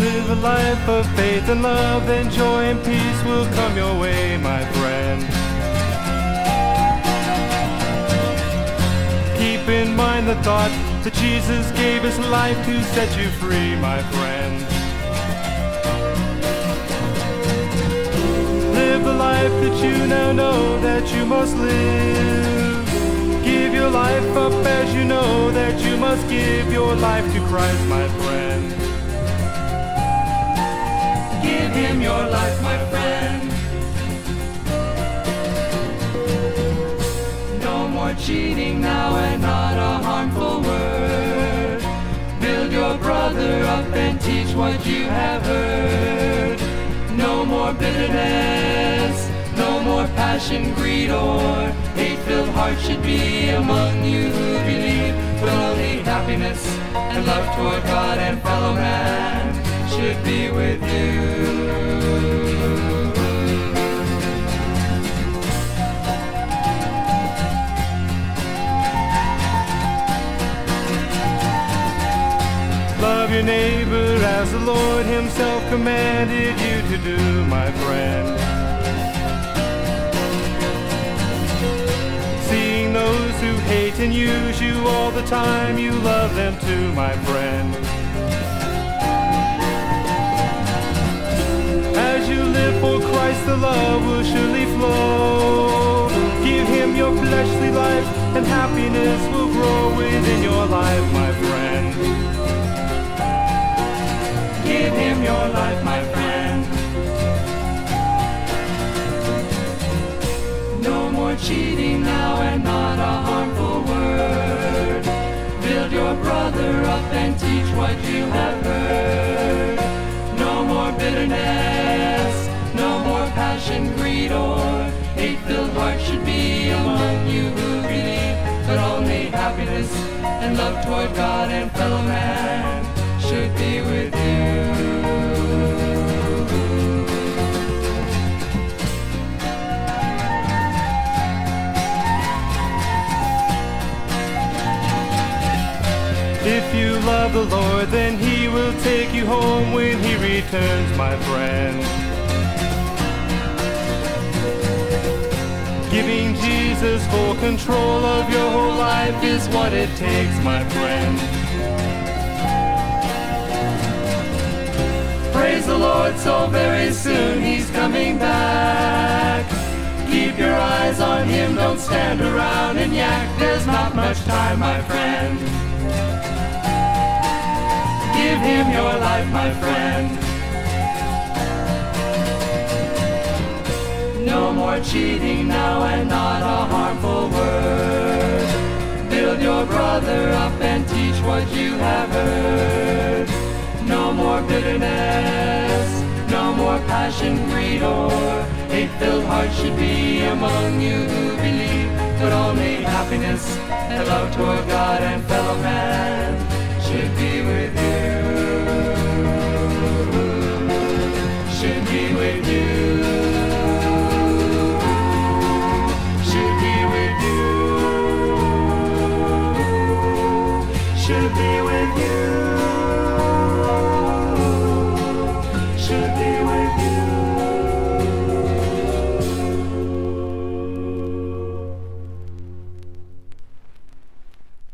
Live a life of faith and love, then joy and peace will come your way, my friend. Keep in mind the thought that Jesus gave his life to set you free, my friend. Live the life that you now know that you must live. Give your life up as you know that you must give your life to Christ, my friend. Your life, my friend. No more cheating now and not a harmful word. Build your brother up and teach what you have heard. No more bitterness, no more passion, greed, or hate-filled heart should be among you who believe. But only happiness and love toward God and fellow man should be with you. Love your neighbor as the Lord himself commanded you to do, my friend. Seeing those who hate and use you all the time, you love them too, my friend. Christ, the love will surely flow. Give him your fleshly life, and happiness will grow within your life, my friend. Give him your life, my friend. No more cheating now and not a harmful word. Build your brother up and teach what you have heard. And love toward God and fellow man should be with you. If you love the Lord, then He will take you home when He returns, my friend. Giving Jesus full control of your whole life is what it takes, my friend. Praise the Lord, so very soon He's coming back. Keep your eyes on Him, don't stand around and yak. There's not much time, my friend. Give Him your life, my friend. cheating now and not a harmful word. Build your brother up and teach what you have heard. No more bitterness, no more passion, greed, or hate-filled heart should be among you who believe, but only happiness and love toward God and fellow man should be with you. Should be should be with you.